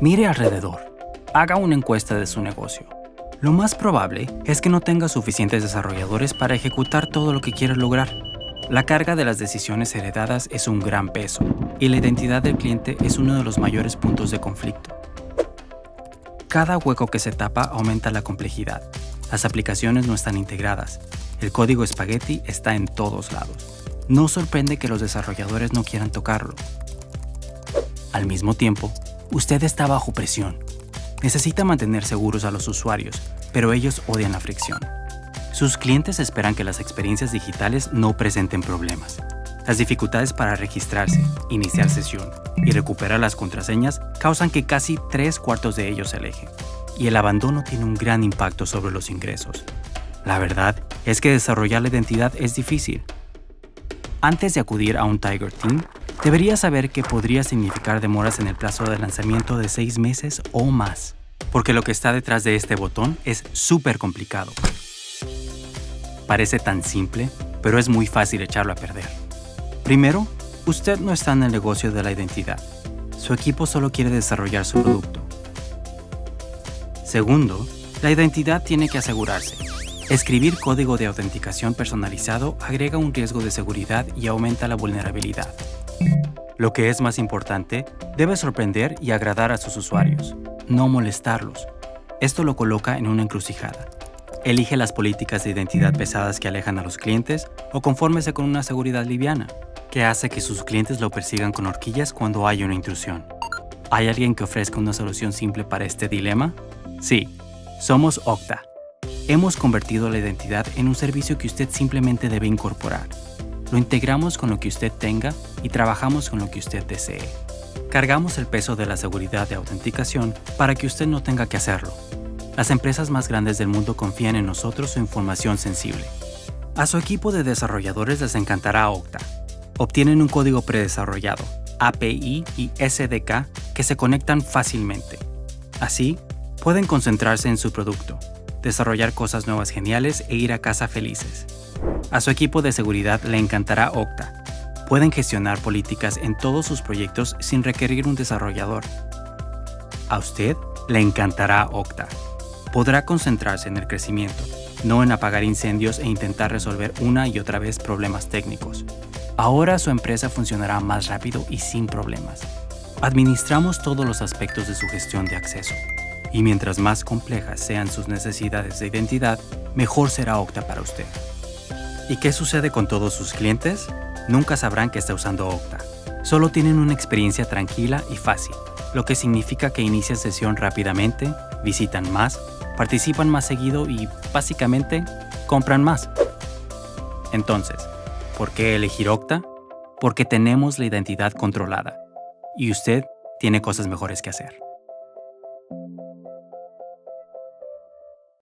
Mire alrededor. Haga una encuesta de su negocio. Lo más probable es que no tenga suficientes desarrolladores para ejecutar todo lo que quiere lograr. La carga de las decisiones heredadas es un gran peso y la identidad del cliente es uno de los mayores puntos de conflicto. Cada hueco que se tapa aumenta la complejidad. Las aplicaciones no están integradas. El código espagueti está en todos lados. No sorprende que los desarrolladores no quieran tocarlo. Al mismo tiempo, usted está bajo presión. Necesita mantener seguros a los usuarios, pero ellos odian la fricción. Sus clientes esperan que las experiencias digitales no presenten problemas. Las dificultades para registrarse, iniciar sesión y recuperar las contraseñas causan que casi tres cuartos de ellos se alejen. Y el abandono tiene un gran impacto sobre los ingresos. La verdad es que desarrollar la identidad es difícil. Antes de acudir a un Tiger Team, deberías saber que podría significar demoras en el plazo de lanzamiento de seis meses o más, porque lo que está detrás de este botón es súper complicado. Parece tan simple, pero es muy fácil echarlo a perder. Primero, usted no está en el negocio de la identidad. Su equipo solo quiere desarrollar su producto. Segundo, la identidad tiene que asegurarse. Escribir código de autenticación personalizado agrega un riesgo de seguridad y aumenta la vulnerabilidad. Lo que es más importante, debe sorprender y agradar a sus usuarios, no molestarlos. Esto lo coloca en una encrucijada. Elige las políticas de identidad pesadas que alejan a los clientes o confórmese con una seguridad liviana que hace que sus clientes lo persigan con horquillas cuando hay una intrusión. ¿Hay alguien que ofrezca una solución simple para este dilema? Sí, somos Okta. Hemos convertido la identidad en un servicio que usted simplemente debe incorporar. Lo integramos con lo que usted tenga y trabajamos con lo que usted desee. Cargamos el peso de la seguridad de autenticación para que usted no tenga que hacerlo. Las empresas más grandes del mundo confían en nosotros su información sensible. A su equipo de desarrolladores les encantará Okta obtienen un código predesarrollado, API y SDK que se conectan fácilmente. Así, pueden concentrarse en su producto, desarrollar cosas nuevas geniales e ir a casa felices. A su equipo de seguridad le encantará Okta. Pueden gestionar políticas en todos sus proyectos sin requerir un desarrollador. A usted le encantará Okta. Podrá concentrarse en el crecimiento, no en apagar incendios e intentar resolver una y otra vez problemas técnicos. Ahora su empresa funcionará más rápido y sin problemas. Administramos todos los aspectos de su gestión de acceso. Y mientras más complejas sean sus necesidades de identidad, mejor será Okta para usted. ¿Y qué sucede con todos sus clientes? Nunca sabrán que está usando Okta. Solo tienen una experiencia tranquila y fácil, lo que significa que inician sesión rápidamente, visitan más, participan más seguido y, básicamente, compran más. Entonces, ¿Por qué elegir Okta? Porque tenemos la identidad controlada y usted tiene cosas mejores que hacer.